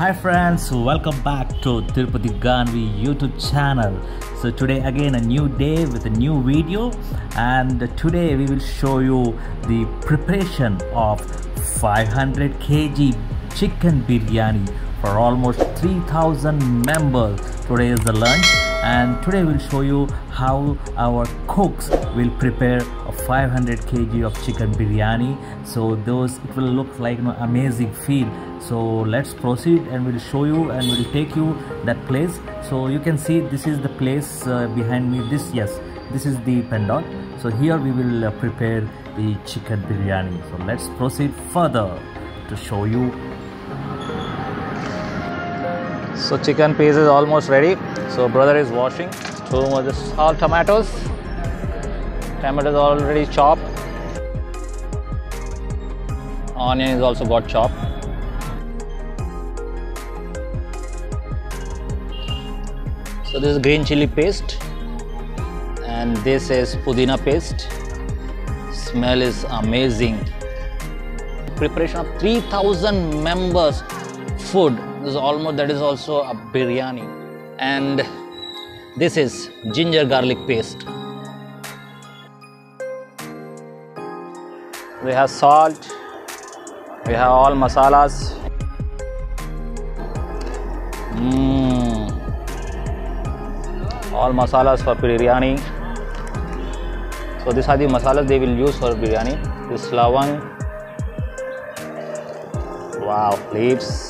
Hi friends, welcome back to Tirupati Ganavi YouTube channel. So today again a new day with a new video and today we will show you the preparation of 500 kg chicken biryani for almost 3000 members. Today is the lunch and today we'll show you how our cooks will prepare a 500 kg of chicken biryani. So those it will look like an amazing feel. So let's proceed and we'll show you and we'll take you that place. So you can see this is the place uh, behind me. This yes this is the pendant. So here we will uh, prepare the chicken biryani. So let's proceed further to show you So chicken piece is almost ready. So brother is washing. More just all tomatoes. Tomatoes already chopped. Onion is also got chopped. So this is green chili paste and this is pudina paste. Smell is amazing. Preparation of 3000 members food this is almost that is also a biryani. And this is ginger garlic paste. We have salt. We have all masalas. Mm. all masalas for biryani. So these are the masalas they will use for biryani. This lavang wow leaves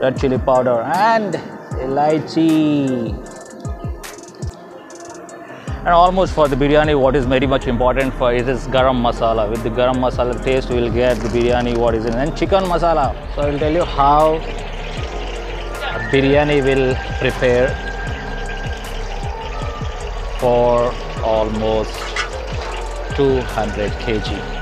red chili powder and elaichi and almost for the biryani what is very much important for it is garam masala. With the garam masala taste we will get the biryani what is in and chicken masala. So i will tell you how biryani will prepare for almost 200 kg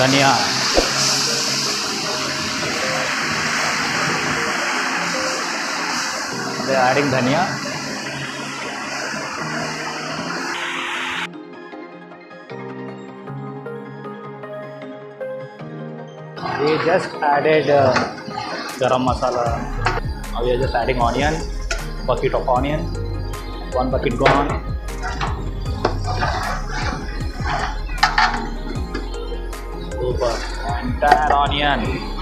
धनिया they are adding dhania we just added uh, garam masala now we are just adding onion bucket of onion one bucket gone Entire onion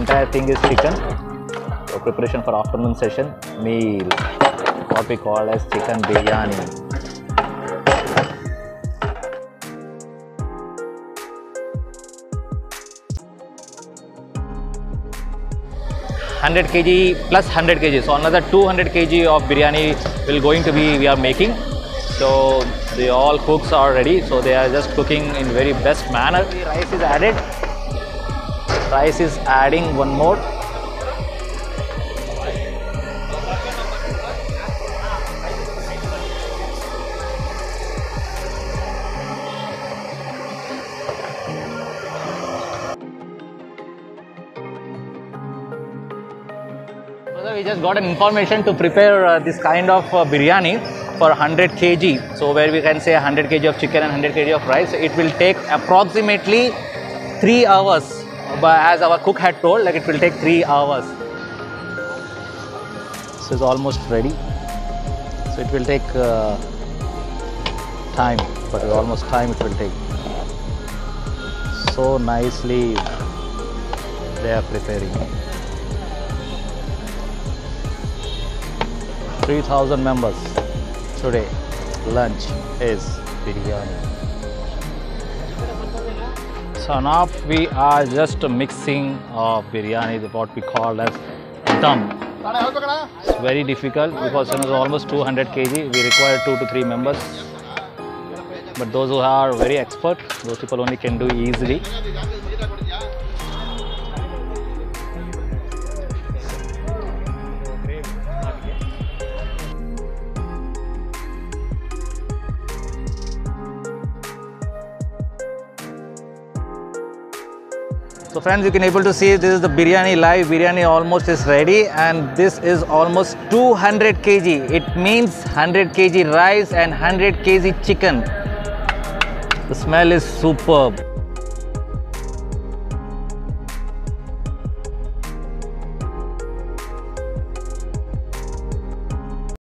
entire thing is chicken. So preparation for afternoon session meal. What we call as chicken biryani. Hundred kg plus hundred kg, so another two hundred kg of biryani will going to be we are making. So the all cooks are ready, so they are just cooking in very best manner. The rice is added rice is adding one more. We just got an information to prepare uh, this kind of uh, biryani for 100 kg. So where we can say 100 kg of chicken and 100 kg of rice it will take approximately 3 hours but as our cook had told like it will take three hours. So it's almost ready. So it will take uh, time but almost time it will take. So nicely they are preparing. 3000 members today. Lunch is biryani so now we are just mixing of biryani, what we call as dum. It's very difficult because it is almost 200 kg. We require two to three members. But those who are very expert, those people only can do easily. So friends, you can able to see this is the biryani live. Biryani almost is ready and this is almost 200 kg. It means 100 kg rice and 100 kg chicken. The smell is superb.